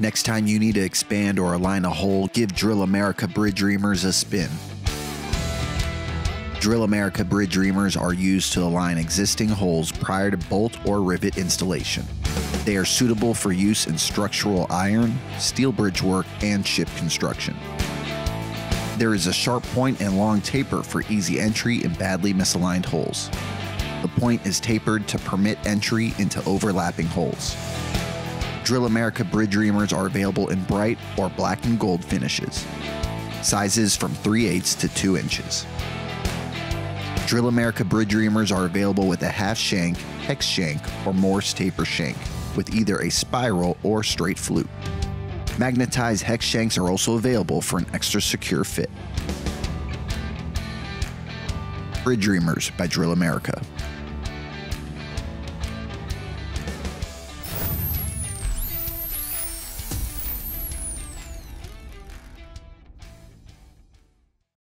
Next time you need to expand or align a hole, give Drill America Bridge Reamers a spin. Drill America Bridge Reamers are used to align existing holes prior to bolt or rivet installation. They are suitable for use in structural iron, steel bridge work, and ship construction. There is a sharp point and long taper for easy entry in badly misaligned holes. The point is tapered to permit entry into overlapping holes. Drill America bridge reamers are available in bright or black and gold finishes. Sizes from 3 8 to 2 inches. Drill America bridge reamers are available with a half shank, hex shank, or Morse taper shank, with either a spiral or straight flute. Magnetized hex shanks are also available for an extra secure fit. Bridge Reamers by Drill America.